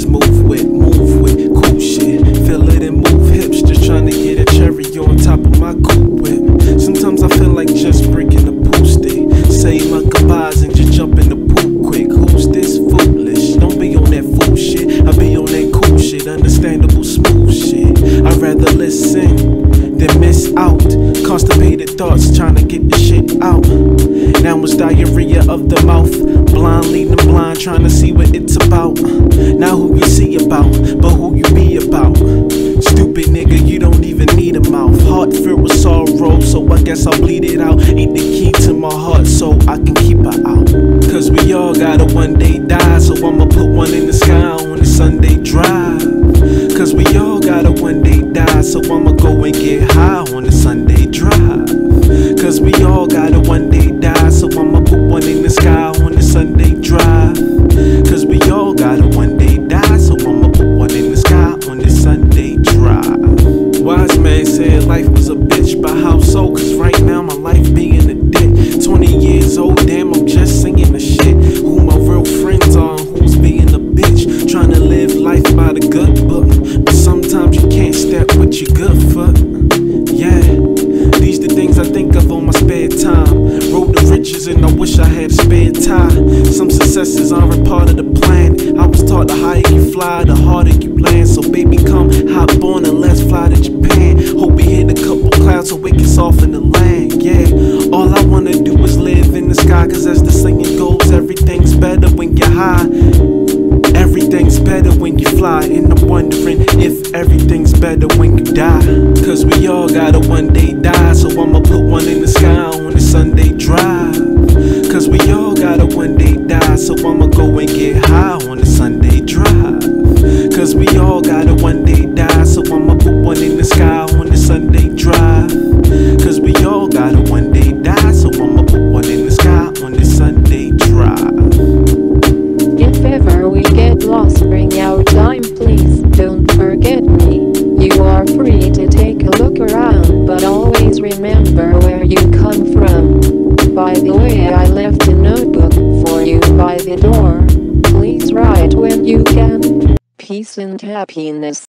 rappers move with, move with cool shit. Feel it and move hips, just trying to get a cherry on top of my cool whip. Sometimes I feel like just breaking the pool stick. Say my goodbyes and just jump in the pool quick. Who's this foolish? Don't be on that fool shit. I be on that cool shit, understandable, smooth shit. I'd rather listen than miss out. Constipated thoughts trying to get the shit out. Now it's diarrhea of the mouth. Blind leading blind, trying to see what it's about. Now who you see about, but who you be about. Stupid nigga, you don't even need a mouth. Heart filled with sorrow, so I guess I'll bleed it out. Eat the key to my heart so I can keep her out. Cause we all gotta one day die, so I'ma put one in the sky on the Sunday drive. Cause we all gotta one day die, so I'ma go and get high on the Sunday drive. Cause we all gotta one spare time. Some successes aren't part of the plan. I was taught the higher you fly, the harder you land. So baby, come hop on and let's fly to Japan. Hope we hit a couple clouds so we can soften the land. Yeah, all I wanna do is live in the sky, cause as the saying goes, everything's better when you're high. Everything's better when you fly, and I'm wondering if everything's better when you die. Cause we all gotta one day die, so I'ma put one in the sky I'ma Peace and happiness.